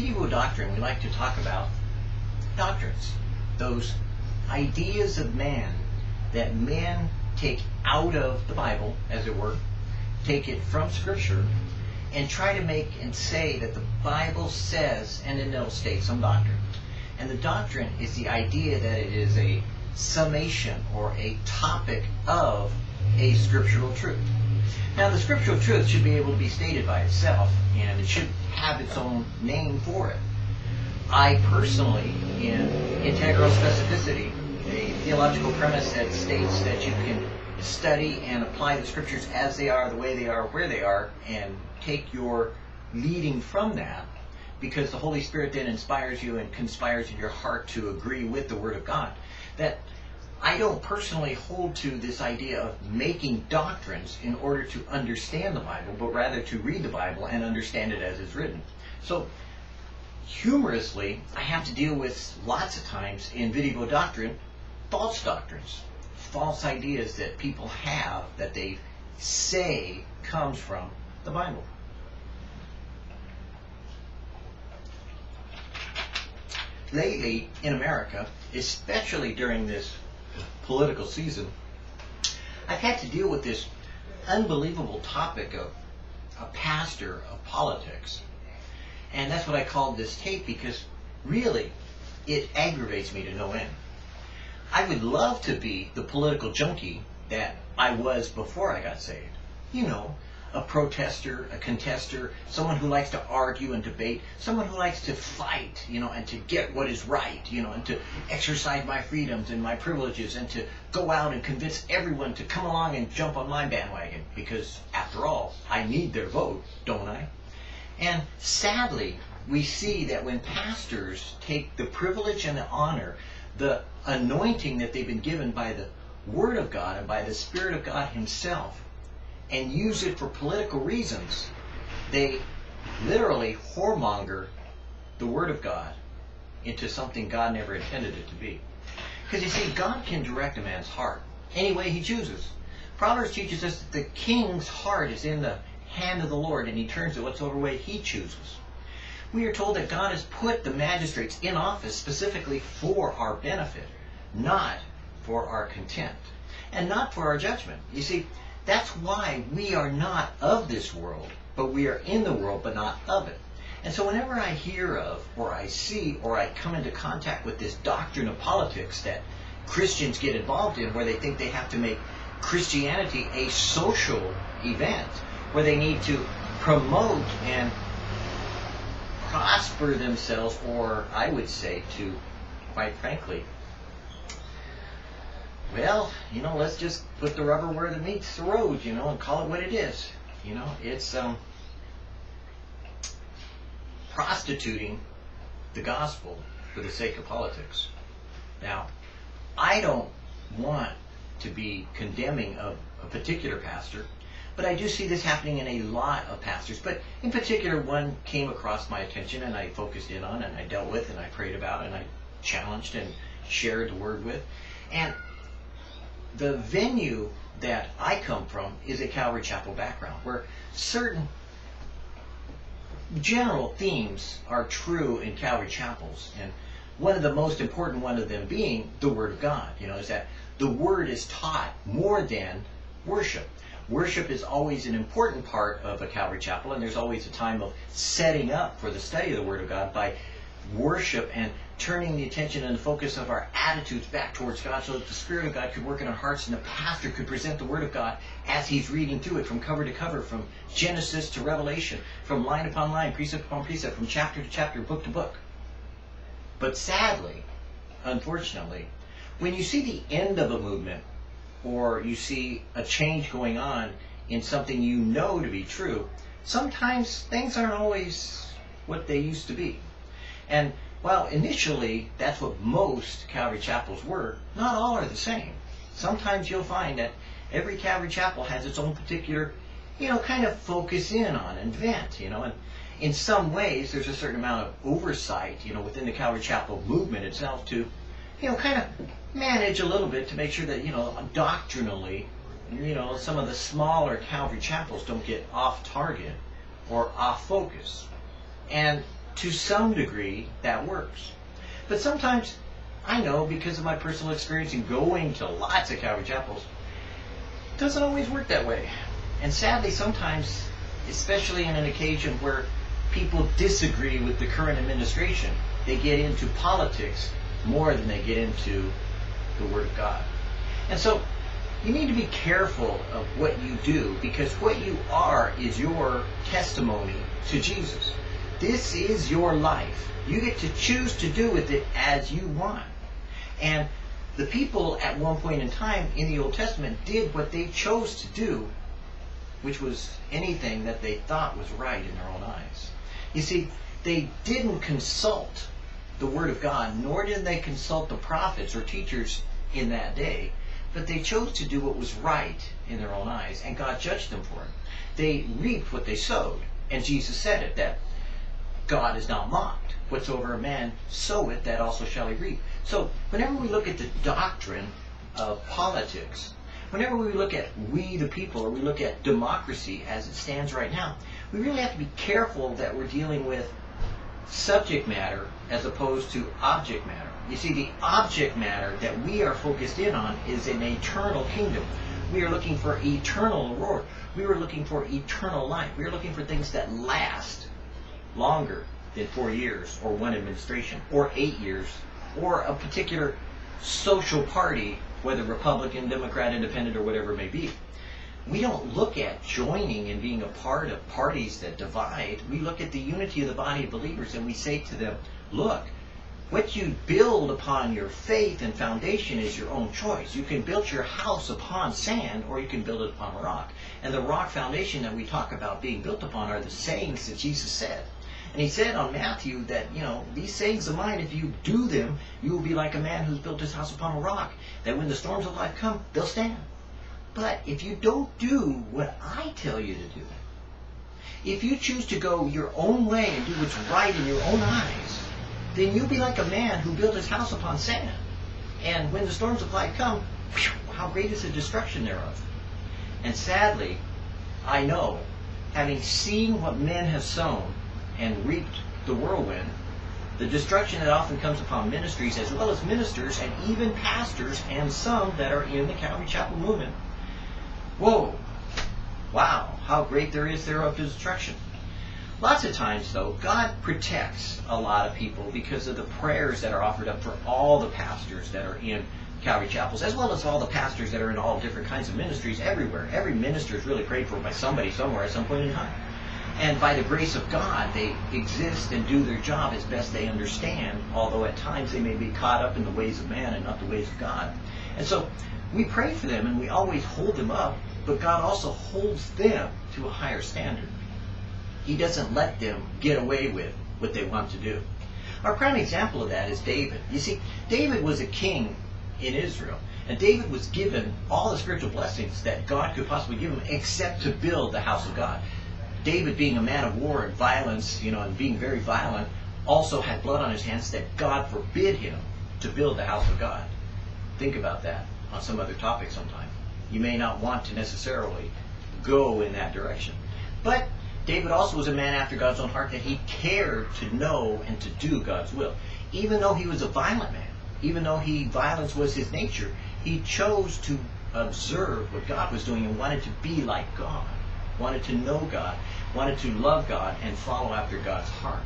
Video Doctrine, we like to talk about doctrines, those ideas of man that men take out of the Bible, as it were, take it from Scripture, and try to make and say that the Bible says, and state some doctrine. And the doctrine is the idea that it is a summation or a topic of a scriptural truth. Now, the scriptural truth should be able to be stated by itself, and it should have its own name for it. I personally, in integral specificity, a theological premise that states that you can study and apply the scriptures as they are, the way they are, where they are, and take your leading from that, because the Holy Spirit then inspires you and conspires in your heart to agree with the Word of God. That I don't personally hold to this idea of making doctrines in order to understand the Bible, but rather to read the Bible and understand it as it's written. So, humorously, I have to deal with lots of times in video doctrine false doctrines, false ideas that people have that they say comes from the Bible. Lately in America, especially during this political season, I've had to deal with this unbelievable topic of a pastor of politics. And that's what I called this tape because really it aggravates me to no end. I would love to be the political junkie that I was before I got saved. You know, a protester, a contester, someone who likes to argue and debate, someone who likes to fight, you know, and to get what is right, you know, and to exercise my freedoms and my privileges and to go out and convince everyone to come along and jump on my bandwagon because after all, I need their vote, don't I? And sadly, we see that when pastors take the privilege and the honor, the anointing that they've been given by the Word of God and by the Spirit of God Himself, and use it for political reasons, they literally whoremonger the Word of God into something God never intended it to be. Because you see, God can direct a man's heart any way he chooses. Proverbs teaches us that the king's heart is in the hand of the Lord, and he turns it whatsoever way he chooses. We are told that God has put the magistrates in office specifically for our benefit, not for our contempt, and not for our judgment. You see, that's why we are not of this world, but we are in the world, but not of it. And so whenever I hear of, or I see, or I come into contact with this doctrine of politics that Christians get involved in, where they think they have to make Christianity a social event, where they need to promote and prosper themselves, or I would say to, quite frankly, well, you know, let's just put the rubber where it meets the road, you know, and call it what it is. You know, it's um, prostituting the gospel for the sake of politics. Now, I don't want to be condemning of a particular pastor, but I do see this happening in a lot of pastors. But in particular, one came across my attention and I focused in on and I dealt with and I prayed about and I challenged and shared the word with. And the venue that I come from is a Calvary Chapel background where certain general themes are true in Calvary Chapels. And one of the most important one of them being the Word of God. You know, is that the Word is taught more than worship. Worship is always an important part of a Calvary Chapel, and there's always a time of setting up for the study of the Word of God by worship and turning the attention and the focus of our attitudes back towards God so that the Spirit of God could work in our hearts and the pastor could present the Word of God as he's reading through it from cover to cover, from Genesis to Revelation, from line upon line, precept upon precept, from chapter to chapter, book to book. But sadly, unfortunately, when you see the end of a movement or you see a change going on in something you know to be true, sometimes things aren't always what they used to be. And while initially that's what most Calvary chapels were, not all are the same. Sometimes you'll find that every Calvary chapel has its own particular, you know, kind of focus in on and vent, you know, and in some ways there's a certain amount of oversight, you know, within the Calvary chapel movement itself to, you know, kind of manage a little bit to make sure that, you know, doctrinally, you know, some of the smaller Calvary chapels don't get off target or off focus. And to some degree, that works. But sometimes, I know because of my personal experience in going to lots of Calvary chapels, it doesn't always work that way. And sadly, sometimes, especially in an occasion where people disagree with the current administration, they get into politics more than they get into the Word of God. And so, you need to be careful of what you do because what you are is your testimony to Jesus. This is your life. You get to choose to do with it as you want. And the people at one point in time in the Old Testament did what they chose to do, which was anything that they thought was right in their own eyes. You see, they didn't consult the Word of God, nor did they consult the prophets or teachers in that day, but they chose to do what was right in their own eyes, and God judged them for it. They reaped what they sowed, and Jesus said it, that God is not mocked. Whatsoever a man soweth, that also shall he reap. So whenever we look at the doctrine of politics, whenever we look at we the people, or we look at democracy as it stands right now, we really have to be careful that we're dealing with subject matter as opposed to object matter. You see, the object matter that we are focused in on is an eternal kingdom. We are looking for eternal reward. We are looking for eternal life. We are looking for things that last longer than four years or one administration or eight years or a particular social party, whether Republican, Democrat, Independent, or whatever it may be. We don't look at joining and being a part of parties that divide. We look at the unity of the body of believers and we say to them, look, what you build upon your faith and foundation is your own choice. You can build your house upon sand or you can build it upon a rock. And the rock foundation that we talk about being built upon are the sayings that Jesus said. And he said on Matthew that, you know, these sayings of mine, if you do them, you will be like a man who's built his house upon a rock. That when the storms of life come, they'll stand. But if you don't do what I tell you to do, if you choose to go your own way and do what's right in your own eyes, then you'll be like a man who built his house upon sand. And when the storms of life come, whew, how great is the destruction thereof. And sadly, I know, having seen what men have sown, and reaped the whirlwind, the destruction that often comes upon ministries as well as ministers and even pastors and some that are in the Calvary Chapel movement. Whoa! Wow, how great there is there of destruction. Lots of times, though, God protects a lot of people because of the prayers that are offered up for all the pastors that are in Calvary Chapels, as well as all the pastors that are in all different kinds of ministries everywhere. Every minister is really prayed for by somebody somewhere at some point in time. And by the grace of God, they exist and do their job as best they understand, although at times they may be caught up in the ways of man and not the ways of God. And so we pray for them and we always hold them up, but God also holds them to a higher standard. He doesn't let them get away with what they want to do. Our prime example of that is David. You see, David was a king in Israel. And David was given all the spiritual blessings that God could possibly give him except to build the house of God. David, being a man of war and violence, you know, and being very violent, also had blood on his hands that God forbid him to build the house of God. Think about that on some other topic sometime. You may not want to necessarily go in that direction. But David also was a man after God's own heart that he cared to know and to do God's will. Even though he was a violent man, even though he violence was his nature, he chose to observe what God was doing and wanted to be like God wanted to know God, wanted to love God, and follow after God's heart.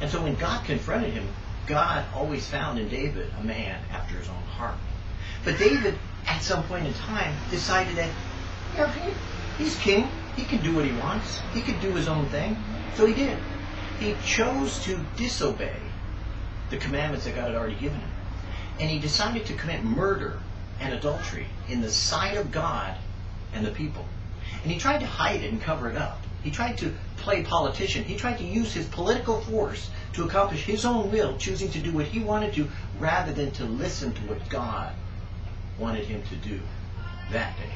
And so when God confronted him, God always found in David a man after his own heart. But David, at some point in time, decided that, you know, he, he's king. He can do what he wants. He could do his own thing. So he did. He chose to disobey the commandments that God had already given him. And he decided to commit murder and adultery in the sight of God and the people. And he tried to hide it and cover it up. He tried to play politician. He tried to use his political force to accomplish his own will, choosing to do what he wanted to rather than to listen to what God wanted him to do that day.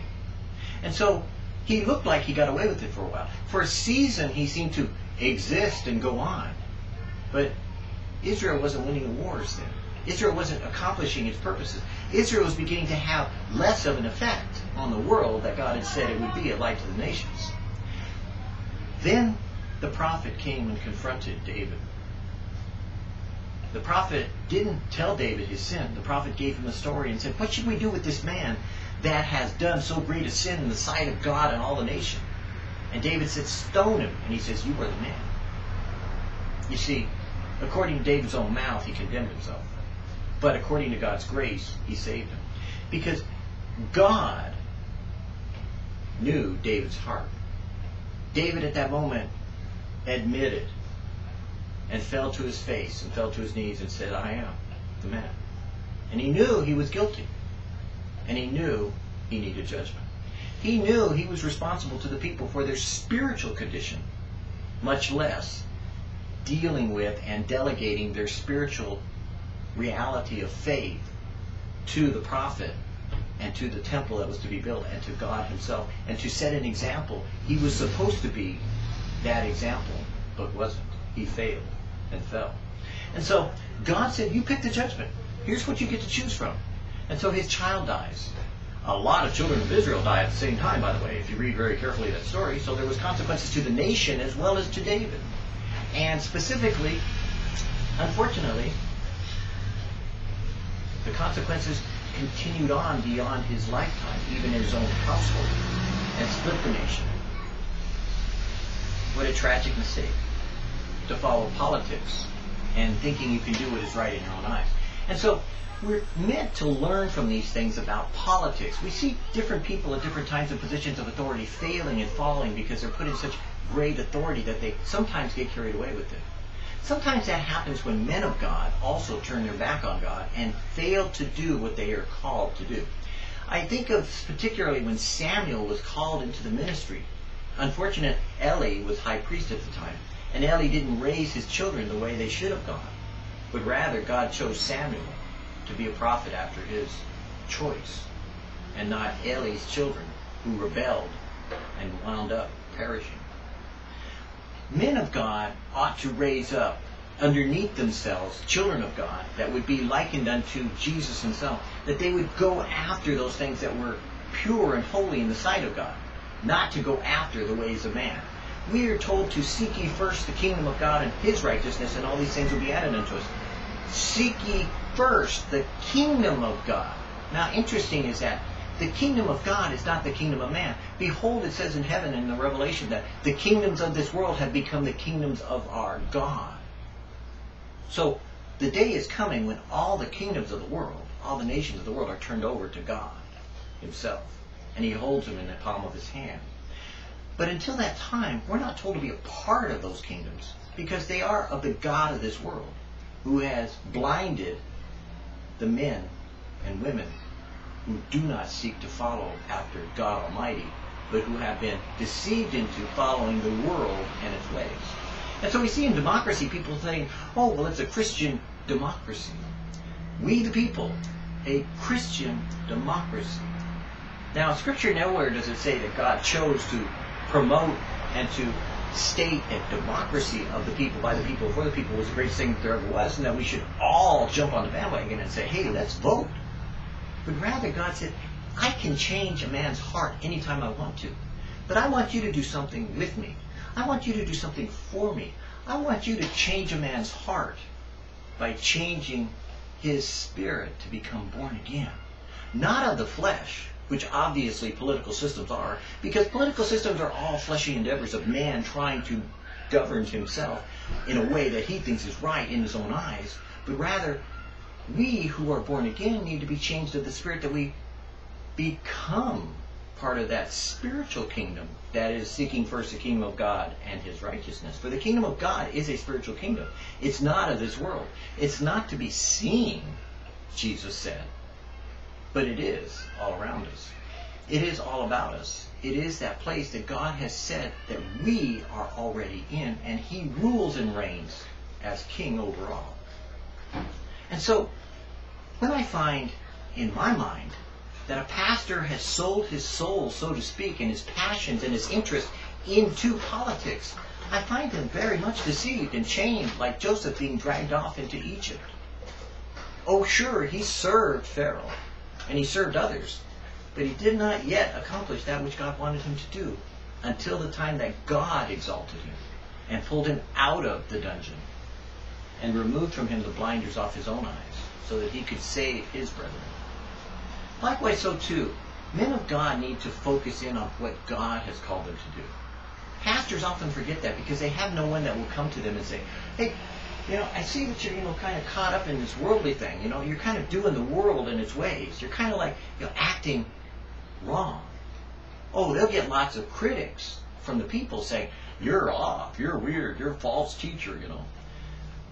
And so he looked like he got away with it for a while. For a season, he seemed to exist and go on. But Israel wasn't winning the wars then. Israel wasn't accomplishing its purposes. Israel was beginning to have less of an effect on the world that God had said it would be a light to the nations. Then the prophet came and confronted David the prophet didn't tell David his sin. The prophet gave him a story and said, What should we do with this man that has done so great a sin in the sight of God and all the nation? And David said, Stone him. And he says, You are the man. You see, according to David's own mouth, he condemned himself. But according to God's grace, he saved him. Because God knew David's heart. David at that moment admitted and fell to his face and fell to his knees and said, I am the man. And he knew he was guilty. And he knew he needed judgment. He knew he was responsible to the people for their spiritual condition, much less dealing with and delegating their spiritual reality of faith to the prophet and to the temple that was to be built and to God himself and to set an example. He was supposed to be that example, but wasn't. He failed and fell. And so God said, you pick the judgment. Here's what you get to choose from. And so his child dies. A lot of children of Israel die at the same time, by the way, if you read very carefully that story. So there was consequences to the nation as well as to David. And specifically, unfortunately, the consequences continued on beyond his lifetime, even in his own household, and split the nation. What a tragic mistake to follow politics and thinking you can do what is right in your own eyes. And so we're meant to learn from these things about politics. We see different people at different times in positions of authority failing and falling because they're put in such great authority that they sometimes get carried away with it. Sometimes that happens when men of God also turn their back on God and fail to do what they are called to do. I think of particularly when Samuel was called into the ministry. Unfortunate, Eli was high priest at the time, and Eli didn't raise his children the way they should have gone, but rather God chose Samuel to be a prophet after his choice, and not Eli's children who rebelled and wound up perishing men of God ought to raise up underneath themselves children of God that would be likened unto Jesus himself, that they would go after those things that were pure and holy in the sight of God, not to go after the ways of man. We are told to seek ye first the kingdom of God and his righteousness, and all these things will be added unto us. Seek ye first the kingdom of God. Now, interesting is that the kingdom of God is not the kingdom of man. Behold, it says in heaven in the Revelation that the kingdoms of this world have become the kingdoms of our God. So the day is coming when all the kingdoms of the world, all the nations of the world are turned over to God himself. And he holds them in the palm of his hand. But until that time, we're not told to be a part of those kingdoms because they are of the God of this world who has blinded the men and women who do not seek to follow after God Almighty, but who have been deceived into following the world and its ways. And so we see in democracy people saying, oh, well, it's a Christian democracy. We the people, a Christian democracy. Now, Scripture nowhere does it say that God chose to promote and to state a democracy of the people, by the people, for the people was the greatest thing that there ever was, and that we should all jump on the bandwagon and say, hey, let's vote. But rather, God said, I can change a man's heart anytime I want to. But I want you to do something with me. I want you to do something for me. I want you to change a man's heart by changing his spirit to become born again. Not of the flesh, which obviously political systems are, because political systems are all fleshy endeavors of man trying to govern himself in a way that he thinks is right in his own eyes, but rather we who are born again need to be changed of the spirit that we become part of that spiritual kingdom that is seeking first the kingdom of God and his righteousness. For the kingdom of God is a spiritual kingdom. It's not of this world. It's not to be seen, Jesus said, but it is all around us. It is all about us. It is that place that God has said that we are already in, and he rules and reigns as king over all. And so, when I find in my mind that a pastor has sold his soul, so to speak, and his passions and his interests into politics, I find him very much deceived and chained like Joseph being dragged off into Egypt. Oh, sure, he served Pharaoh and he served others, but he did not yet accomplish that which God wanted him to do until the time that God exalted him and pulled him out of the dungeon and removed from him the blinders off his own eyes, so that he could save his brethren. Likewise, so too, men of God need to focus in on what God has called them to do. Pastors often forget that because they have no one that will come to them and say, hey, you know, I see that you're, you know, kind of caught up in this worldly thing. You know, you're kind of doing the world in its ways. You're kind of like, you know, acting wrong. Oh, they'll get lots of critics from the people saying, you're off, you're weird, you're a false teacher, you know.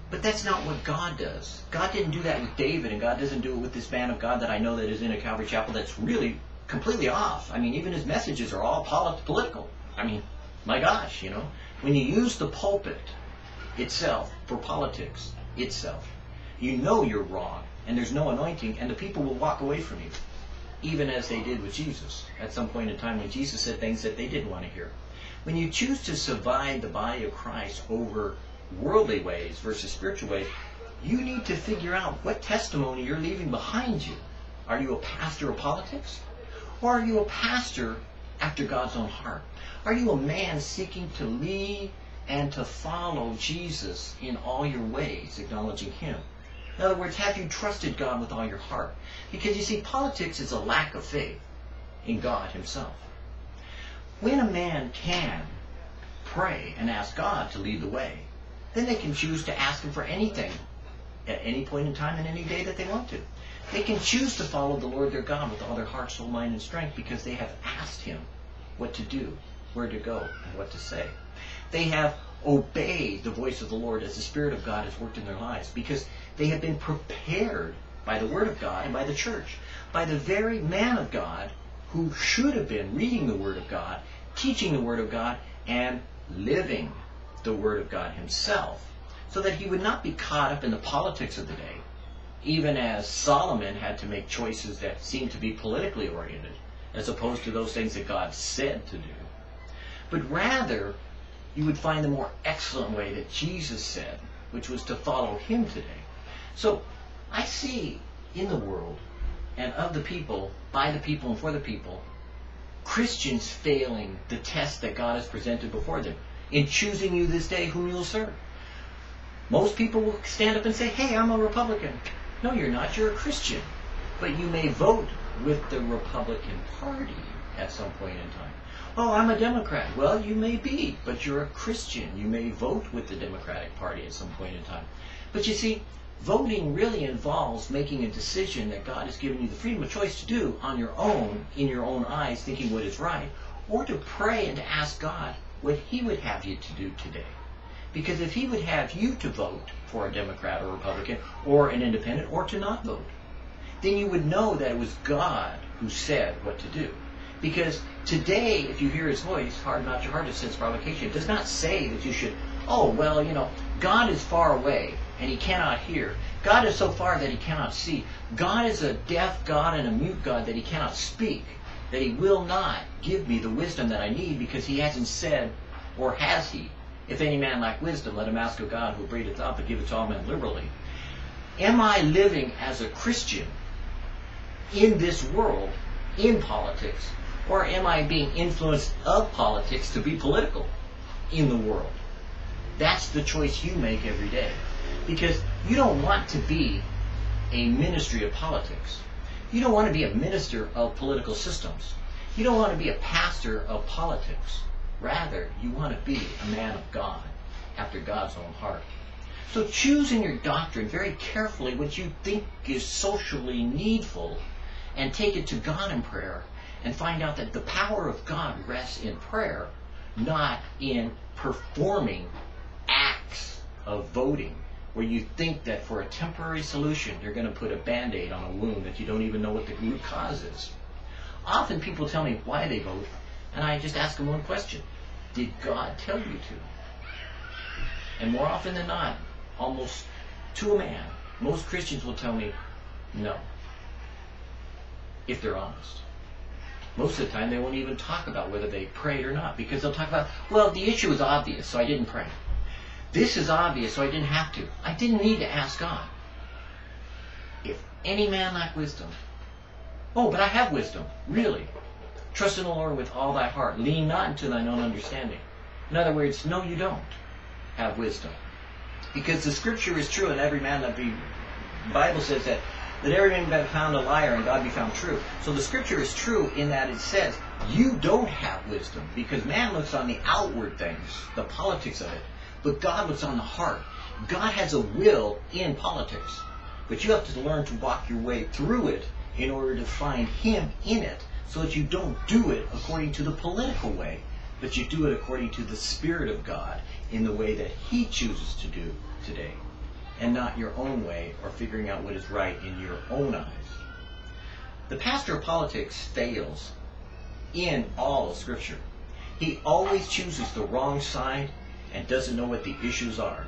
But that's not what God does. God didn't do that with David, and God doesn't do it with this man of God that I know that is in a Calvary Chapel that's really completely off. I mean, even his messages are all polit- political. I mean, my gosh, you know. When you use the pulpit itself for politics itself, you know you're wrong, and there's no anointing, and the people will walk away from you, even as they did with Jesus at some point in time when Jesus said things that they didn't want to hear. When you choose to survive the body of Christ over worldly ways versus spiritual ways, you need to figure out what testimony you're leaving behind you. Are you a pastor of politics? Or are you a pastor after God's own heart? Are you a man seeking to lead and to follow Jesus in all your ways, acknowledging Him? In other words, have you trusted God with all your heart? Because you see, politics is a lack of faith in God Himself. When a man can pray and ask God to lead the way, then they can choose to ask Him for anything at any point in time and any day that they want to. They can choose to follow the Lord their God with all their heart, soul, mind, and strength because they have asked Him what to do, where to go, and what to say. They have obeyed the voice of the Lord as the Spirit of God has worked in their lives because they have been prepared by the Word of God and by the church, by the very man of God who should have been reading the Word of God, teaching the Word of God, and living the Word of God himself, so that he would not be caught up in the politics of the day, even as Solomon had to make choices that seemed to be politically oriented, as opposed to those things that God said to do. But rather, you would find the more excellent way that Jesus said, which was to follow him today. So I see in the world and of the people, by the people and for the people, Christians failing the test that God has presented before them in choosing you this day whom you'll serve. Most people will stand up and say, hey, I'm a Republican. No, you're not. You're a Christian. But you may vote with the Republican Party at some point in time. Oh, I'm a Democrat. Well, you may be, but you're a Christian. You may vote with the Democratic Party at some point in time. But you see, voting really involves making a decision that God has given you the freedom of choice to do on your own, in your own eyes, thinking what is right, or to pray and to ask God what he would have you to do today. Because if he would have you to vote for a Democrat or Republican or an independent or to not vote, then you would know that it was God who said what to do. Because today, if you hear his voice, hard not your heart, it says provocation. It does not say that you should, oh, well, you know, God is far away and he cannot hear. God is so far that he cannot see. God is a deaf God and a mute God that he cannot speak. That he will not give me the wisdom that I need because he hasn't said, or has he? If any man lack wisdom, let him ask of God who breedeth up and giveth to all men liberally. Am I living as a Christian in this world, in politics, or am I being influenced of politics to be political in the world? That's the choice you make every day. Because you don't want to be a ministry of politics. You don't want to be a minister of political systems. You don't want to be a pastor of politics. Rather, you want to be a man of God after God's own heart. So choose in your doctrine very carefully what you think is socially needful and take it to God in prayer and find out that the power of God rests in prayer, not in performing acts of voting where you think that for a temporary solution you're going to put a band-aid on a wound that you don't even know what the root cause is. Often people tell me why they vote, and I just ask them one question. Did God tell you to? And more often than not, almost to a man, most Christians will tell me no, if they're honest. Most of the time, they won't even talk about whether they prayed or not because they'll talk about, well, the issue is obvious, so I didn't pray. This is obvious, so I didn't have to. I didn't need to ask God. If any man lack wisdom, oh, but I have wisdom, really. Trust in the Lord with all thy heart. Lean not into thine own understanding. In other words, no, you don't have wisdom. Because the scripture is true and every man that be, the Bible says that, that every man be found a liar and God be found true. So the scripture is true in that it says you don't have wisdom because man looks on the outward things, the politics of it, but God was on the heart. God has a will in politics, but you have to learn to walk your way through it in order to find Him in it so that you don't do it according to the political way, but you do it according to the Spirit of God in the way that He chooses to do today, and not your own way or figuring out what is right in your own eyes. The pastor of politics fails in all of Scripture. He always chooses the wrong side and doesn't know what the issues are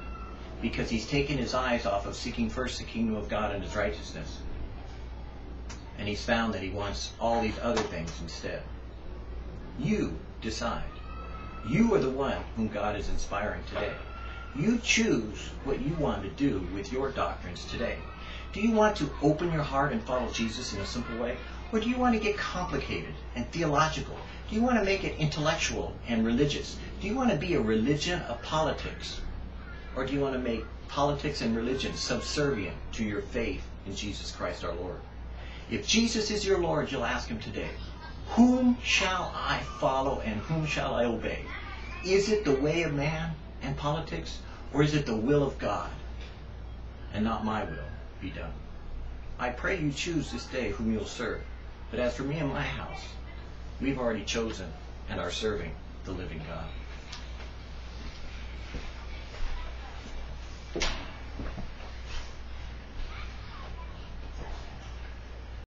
because he's taken his eyes off of seeking first the kingdom of God and his righteousness. And he's found that he wants all these other things instead. You decide. You are the one whom God is inspiring today. You choose what you want to do with your doctrines today. Do you want to open your heart and follow Jesus in a simple way? Or do you want to get complicated and theological? Do you want to make it intellectual and religious? Do you want to be a religion of politics? Or do you want to make politics and religion subservient to your faith in Jesus Christ our Lord? If Jesus is your Lord, you'll ask him today, whom shall I follow and whom shall I obey? Is it the way of man and politics, or is it the will of God and not my will be done? I pray you choose this day whom you'll serve. But as for me and my house, we've already chosen and are serving the living God.